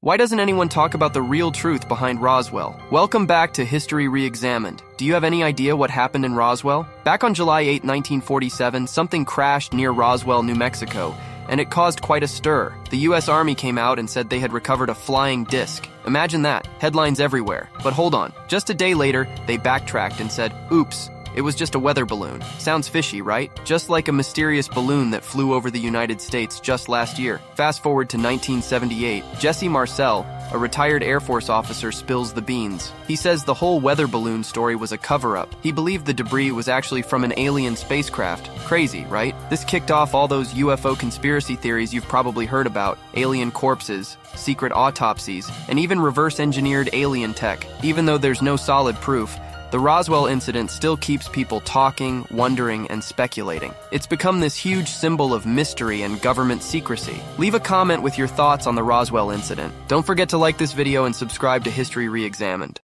Why doesn't anyone talk about the real truth behind Roswell? Welcome back to History Reexamined. Do you have any idea what happened in Roswell? Back on July 8, 1947, something crashed near Roswell, New Mexico, and it caused quite a stir. The US Army came out and said they had recovered a flying disc. Imagine that, headlines everywhere. But hold on, just a day later, they backtracked and said, oops, it was just a weather balloon. Sounds fishy, right? Just like a mysterious balloon that flew over the United States just last year. Fast forward to 1978, Jesse Marcel, a retired Air Force officer, spills the beans. He says the whole weather balloon story was a cover up. He believed the debris was actually from an alien spacecraft. Crazy, right? This kicked off all those UFO conspiracy theories you've probably heard about alien corpses, secret autopsies, and even reverse engineered alien tech. Even though there's no solid proof, the Roswell incident still keeps people talking, wondering, and speculating. It's become this huge symbol of mystery and government secrecy. Leave a comment with your thoughts on the Roswell incident. Don't forget to like this video and subscribe to History Reexamined.